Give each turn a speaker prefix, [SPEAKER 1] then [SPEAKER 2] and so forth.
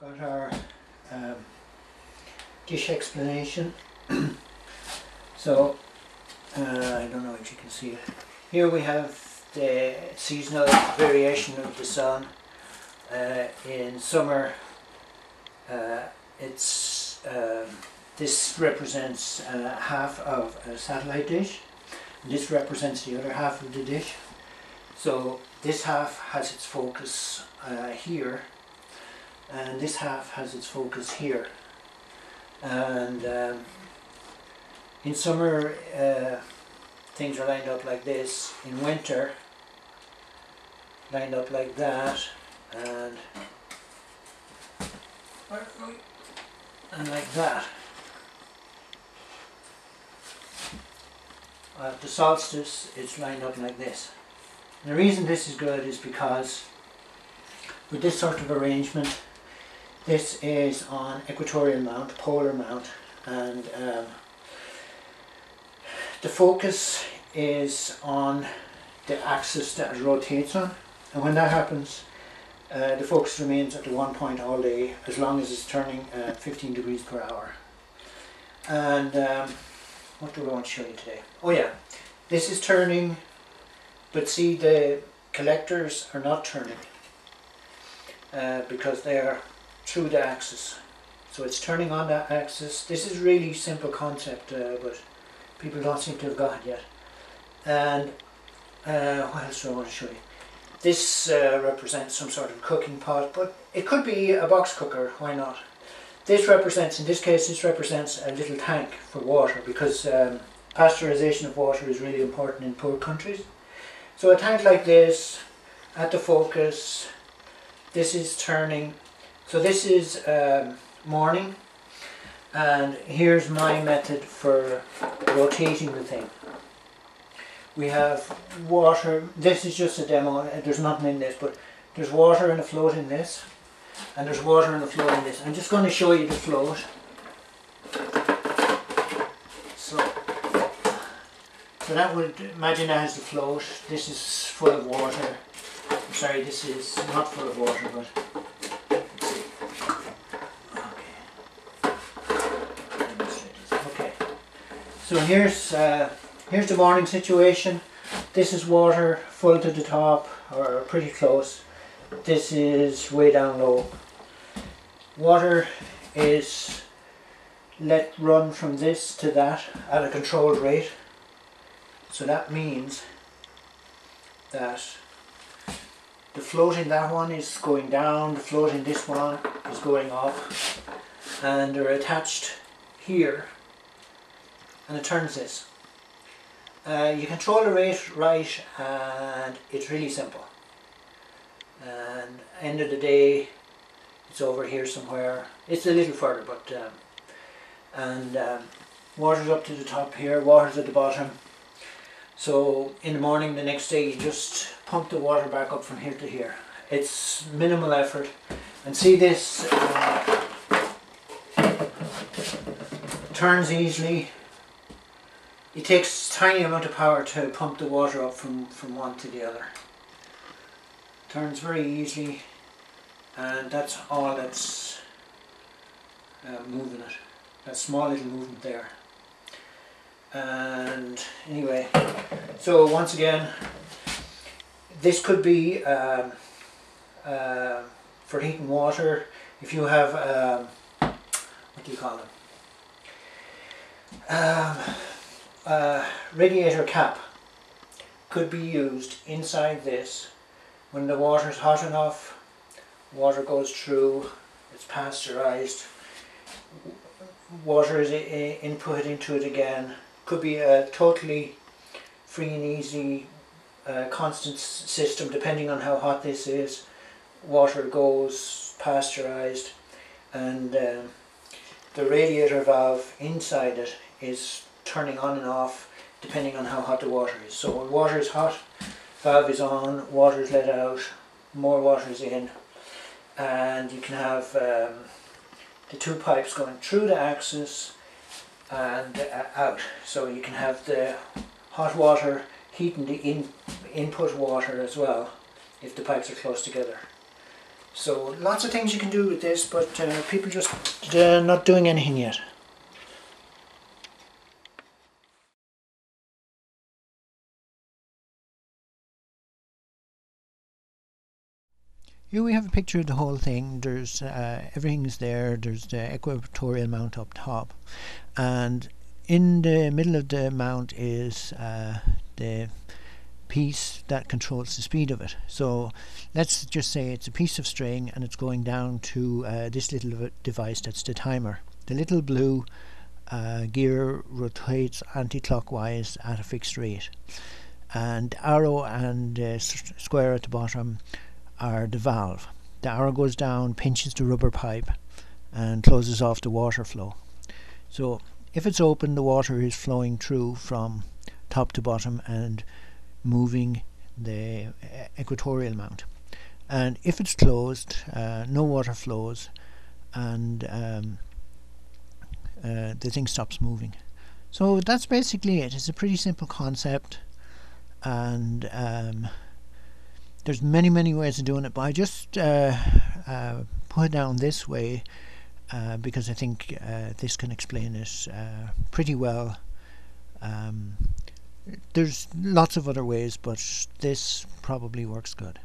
[SPEAKER 1] got our um, dish explanation. so, uh, I don't know if you can see it. Here we have the seasonal variation of the sun. Uh, in summer, uh, it's um, this represents uh, half of a satellite dish. This represents the other half of the dish. So this half has its focus uh, here and this half has its focus here. And um, in summer uh, things are lined up like this, in winter lined up like that and and like that. At the solstice it's lined up like this. And the reason this is good is because with this sort of arrangement this is on equatorial mount, polar mount, and um, the focus is on the axis that it rotates on. And when that happens, uh, the focus remains at the one point all day as long as it's turning at 15 degrees per hour. And um, what do I want to show you today? Oh yeah, this is turning, but see the collectors are not turning uh, because they are through the axis. So it's turning on that axis. This is really simple concept, uh, but people don't seem to have got it yet. And uh, what else do I want to show you? This uh, represents some sort of cooking pot, but it could be a box cooker, why not? This represents, in this case, this represents a little tank for water because um, pasteurization of water is really important in poor countries. So a tank like this, at the focus, this is turning so this is um, morning and here's my method for rotating the thing. We have water, this is just a demo, there's nothing in this, but there's water in a float in this and there's water in a float in this. I'm just going to show you the float. So, so that would, imagine that as the float, this is full of water. I'm sorry, this is not full of water, but So here's uh, here's the morning situation. This is water full to the top or pretty close. This is way down low. Water is let run from this to that at a controlled rate. So that means that the float in that one is going down, the float in this one is going up and they're attached here and it turns this. Uh, you control the rate right and it's really simple. And end of the day it's over here somewhere. It's a little further but um, and um, water's up to the top here, water's at the bottom. So in the morning the next day you just pump the water back up from here to here. It's minimal effort and see this uh, turns easily it takes tiny amount of power to pump the water up from, from one to the other. Turns very easily and that's all that's uh, moving it. That small little movement there. And anyway, so once again, this could be um, uh, for heating water. If you have, um, what do you call them? Um, a radiator cap could be used inside this when the water is hot enough water goes through it's pasteurized water is input into it again. Could be a totally free and easy uh, constant system depending on how hot this is. Water goes pasteurized and um, the radiator valve inside it is turning on and off depending on how hot the water is. So when water is hot, valve is on, water is let out, more water is in, and you can have um, the two pipes going through the axis and uh, out. So you can have the hot water heating the in, input water as well if the pipes are close together. So lots of things you can do with this, but uh, people just uh, not doing anything yet. Here we have a picture of the whole thing. There's uh, everything's there. There's the equatorial mount up top, and in the middle of the mount is uh, the piece that controls the speed of it. So let's just say it's a piece of string and it's going down to uh, this little device that's the timer. The little blue uh, gear rotates anti-clockwise at a fixed rate and arrow and uh, square at the bottom are the valve. The arrow goes down, pinches the rubber pipe and closes off the water flow. So if it's open the water is flowing through from top to bottom and moving the uh, equatorial mount and if it's closed uh, no water flows and um, uh, the thing stops moving so that's basically it it's a pretty simple concept and um, there's many many ways of doing it but I just uh, uh, put it down this way uh, because I think this can explain it pretty well um, there's lots of other ways, but this probably works good.